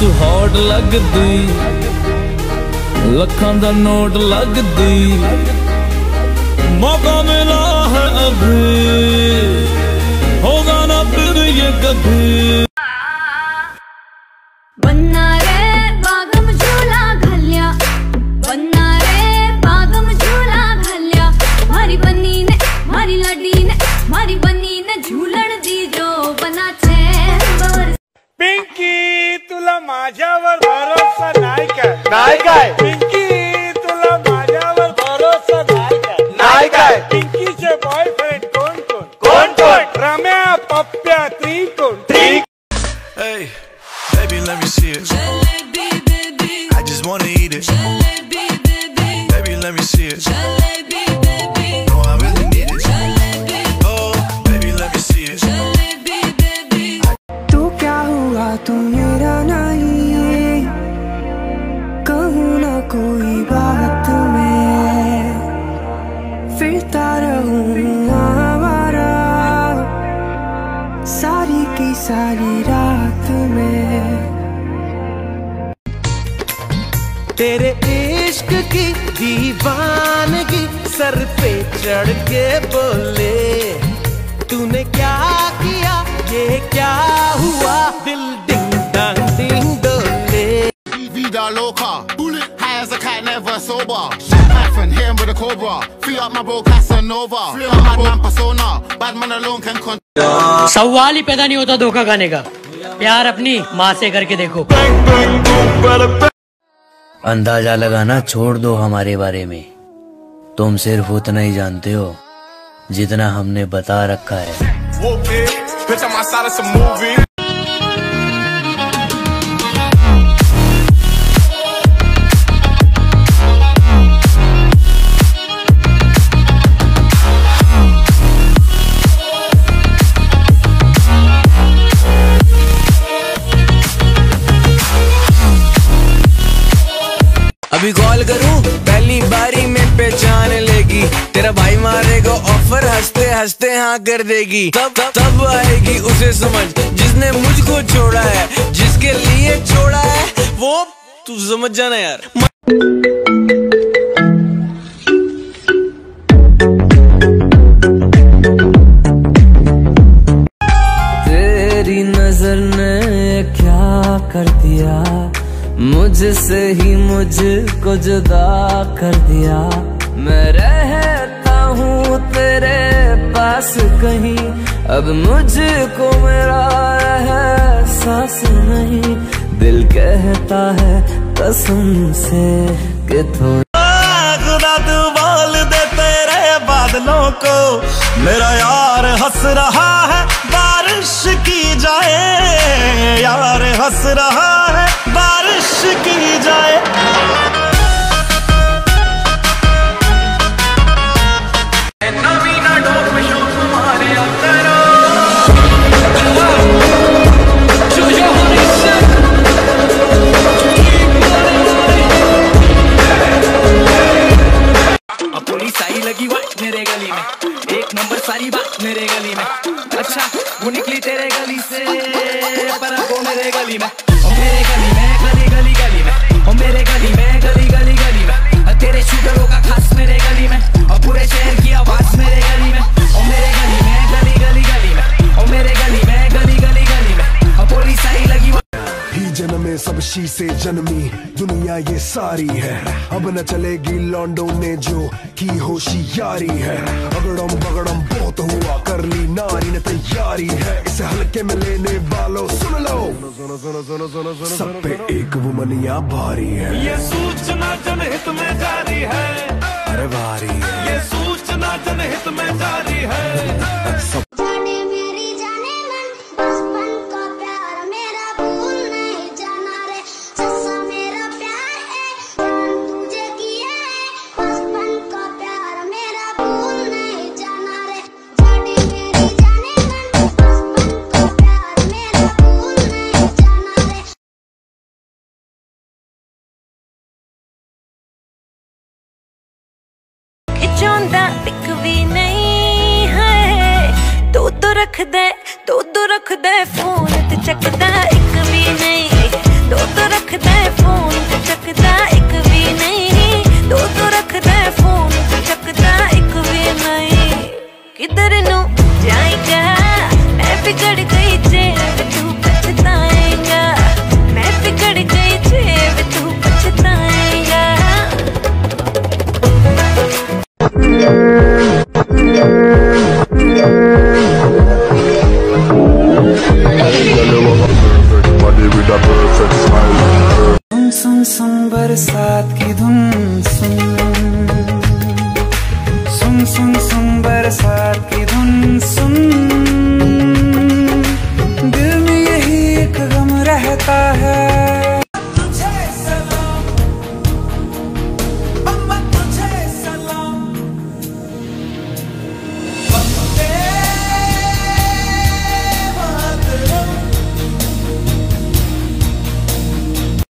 'ਚ ਹੌਟ ਲੱਗਦੀ। ਲੱਖਾਂ ਦਾ ਨੋਟ ਲੱਗਦੀ। ਮੌਕਾ ਮਿਲਾ ਹੈ ਅਭੀ। नाही काय नाही काय पिंकी तुला माझ्यावर भरोसा नाही काय नाही काय पिंकीचे बॉयफ्रेंड कोण कोण कोण कोण रम्या पप्प्या त्रिकोण Hey, baby, let me see it. I just wanna eat it. Baby, let me see it. No, फिरता रहूँ, आवारा। सारी की सारी रात में। तेरे इश्क की दीवानगी सर पे चढ़ के बोले, तूने क्या किया, ये क्या हुआ? दिल cobra. Free up my bro Casanova. Free up my man persona. Bad man alone can control. सवाल ही पैदा नहीं होता धोखा खाने का प्यार अपनी माँ से करके देखो अंदाज़ा लगाना छोड़ दो हमारे बारे में तुम सिर्फ़ उतना ही जानते हो जितना हमने बता रखा है अभी कॉल करूँ? पहली बारी में पहचान लेगी। तेरा भाई मारेगा ऑफ़र हँसते हँसते हाँ कर देगी। तब तब तब आएगी उसे समझ, जिसने मुझको छोड़ा है, जिसके लिए छोड़ा है, वो तू समझ जाना यार। मुझसे ही मुझको जुदा कर दिया। मैं रहता हूँ तेरे पास कहीं। अब मुझको मेरा एहसास नहीं। दिल कहता है कसम से कि थोड़ा खुदा तू बोल दे तेरे बादलों को। मेरा यार हंस रहा है, बारिश की जाए। यार हंस रहा है, बारिश की जाए। लगी बात मेरे गली में। एक नंबर सारी बात मेरे गली में। अच्छा वो निकली तेरे गली से, पर वो मेरे गली में। मेरे गली सब शी से जन्मी दुनिया ये सारी है। अब न चलेगी लॉन्डो ने जो की होशियारी है। अगड़म बगड़म बहुत हुआ कर ली नारी ने तैयारी है। इसे हल्के में लेने वालों सुन लो। सब पे एक वुमनिया भारी है। ये सूचना जनहित में जारी है। अरे भारी है। ये सूचना जनहित में रख दे दो रख दे फ़ोन ते एक भी नहीं। दो रख दे फ़ोन ते एक भी नहीं। दो रख दे फ़ोन ते एक भी नहीं। किधर नु जाएगा? मैं बिगड़ गई जेब, तू पछताएगा। मैं बिगड़ गई जेब, तू पछताएगा। baby with a perfect smile. सुन सुन बरसात की धुन